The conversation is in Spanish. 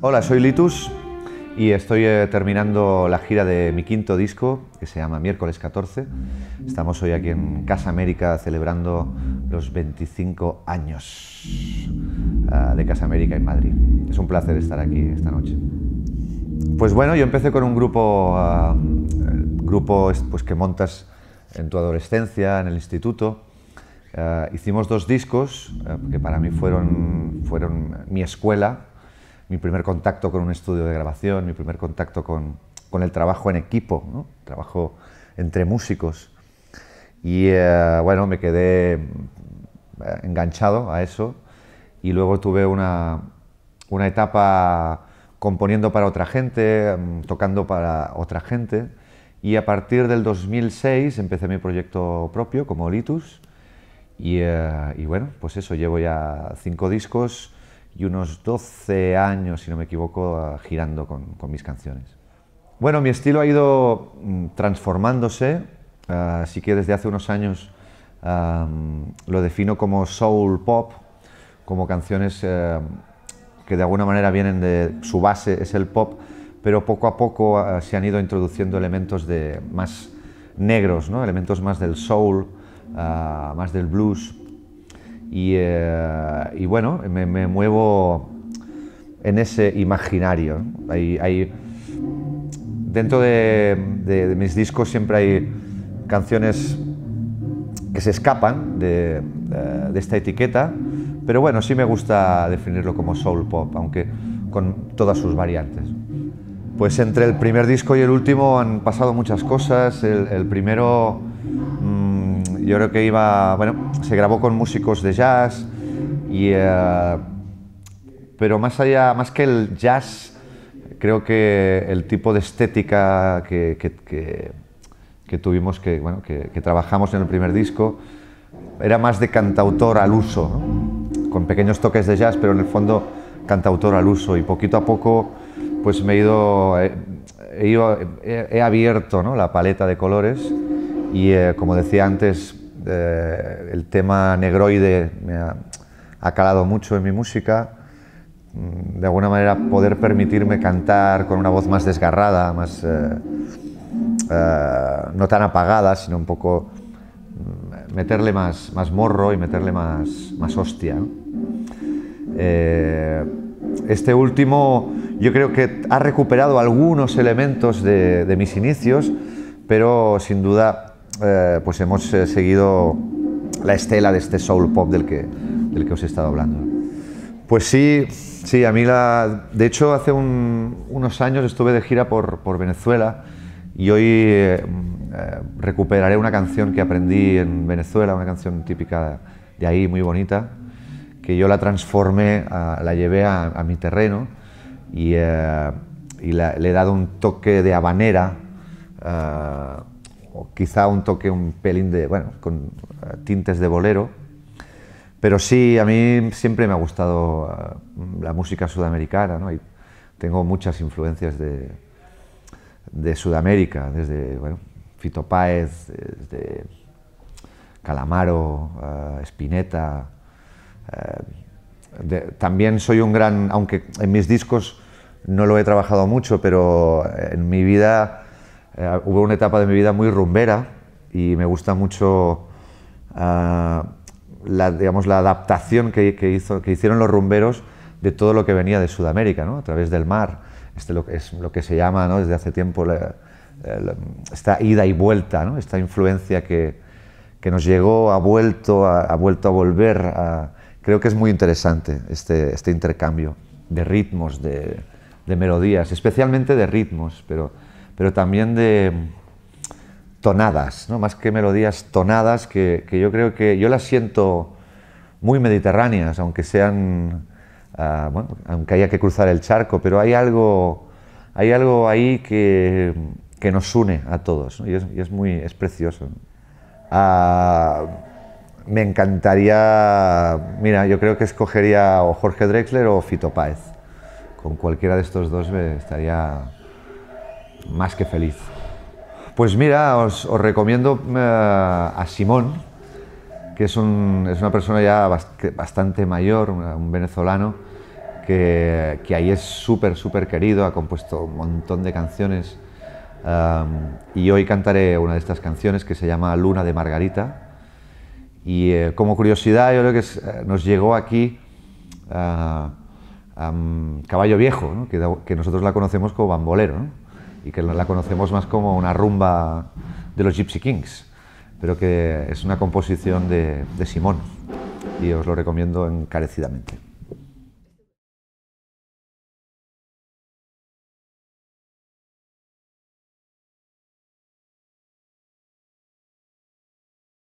Hola, soy Litus y estoy eh, terminando la gira de mi quinto disco que se llama Miércoles 14. Estamos hoy aquí en Casa América celebrando los 25 años ah, de Casa América en Madrid. Es un placer estar aquí esta noche. Pues bueno, yo empecé con un grupo, ah, grupo pues, que montas en tu adolescencia, en el instituto. Ah, hicimos dos discos que para mí fueron, fueron mi escuela mi primer contacto con un estudio de grabación, mi primer contacto con, con el trabajo en equipo, ¿no? trabajo entre músicos. Y eh, bueno, me quedé eh, enganchado a eso y luego tuve una, una etapa componiendo para otra gente, mm, tocando para otra gente y a partir del 2006 empecé mi proyecto propio como Litus y, eh, y bueno, pues eso, llevo ya cinco discos y unos 12 años, si no me equivoco, girando con, con mis canciones. Bueno, mi estilo ha ido mm, transformándose, así que desde hace unos años lo defino como soul pop, como canciones eh, que de alguna manera vienen de su base, es el pop, pero poco a poco ah, se han ido introduciendo elementos de, más negros, ¿no? elementos más del soul, ah, más del blues, eh, y, bueno, me, muevo en ese imaginario. Hay, dentro de, mis discos siempre hay canciones que se escapan de, de, esta etiqueta, pero bueno, sí me gusta definirlo como soul pop, aunque con todas sus variantes. Pues entre el primer disco y el último han pasado muchas cosas. el primero yo creo que iba, bueno, se grabó con músicos de jazz, y, eh, pero más allá, más que el jazz, creo que el tipo de estética que, que, tuvimos, que, bueno, que, trabajamos en el primer disco, era más de cantautor al uso, con pequeños toques de jazz, pero en el fondo cantautor al uso, y poquito a poco pues me he ido, he, he, abierto ¿no? la paleta de colores y eh, como decía antes, eh, el tema negroide me ha, calado mucho en mi música. Mm, de alguna manera poder permitirme cantar con una voz más desgarrada, más, eh, no tan apagada, sino un poco mm, meterle más, morro y meterle más, más hostia. este último yo creo que ha recuperado algunos elementos de, de mis inicios, pero sin duda eh, pues hemos eh, seguido la estela de este soul pop del que, del que os he estado hablando. Pues sí, sí, a mí la... De hecho, hace unos años estuve de gira por, por Venezuela y hoy eh, recuperaré una canción que aprendí en Venezuela, una canción típica de ahí, muy bonita, que yo la transformé, la llevé a, mi terreno y, le he dado un toque de habanera quizá un toque un pelín de, bueno, con eh, tintes de bolero. Pero sí, a mí siempre me ha gustado eh, la música sudamericana, ¿no? Y tengo muchas influencias de, de Sudamérica, desde Fito Páez, desde Calamaro, uh, Spinetta. también soy un gran, aunque en mis discos no lo he trabajado mucho, pero en mi vida eh, hubo una etapa de mi vida muy rumbera y me gusta mucho ah, la, digamos, la adaptación que, hizo, que hicieron los rumberos de todo lo que venía de Sudamérica, ¿no? a través del mar. Este lo, es lo que se llama ¿no? desde hace tiempo esta ida y vuelta, ¿no? esta influencia que, que, nos llegó, ha vuelto, ha, vuelto a volver. creo que es muy interesante este, este intercambio de ritmos, de, de melodías, especialmente de ritmos, pero pero también de tonadas, ¿no? más que melodías, tonadas que, yo creo que yo las siento muy mediterráneas, aunque sean, ah, bueno, aunque haya que cruzar el charco, pero hay algo, hay algo ahí que, que nos une a todos y, es, muy, es precioso. Ah, me encantaría, mira, yo creo que escogería o Jorge Drexler o Fito Páez. Con cualquiera de estos dos estaría más que feliz. Pues mira, os, recomiendo eh, a Simón, que es, una persona ya bastante mayor, un venezolano, que, ahí es súper, súper querido, ha compuesto un montón de canciones y hoy cantaré una de estas canciones que se llama Luna de Margarita. Y eh, como curiosidad, yo creo que eh, nos llegó aquí um, Caballo Viejo, que, nosotros la conocemos como bambolero. Y que la conocemos más como una rumba de los Gypsy Kings, pero que es una composición de, de Simón y os lo recomiendo encarecidamente.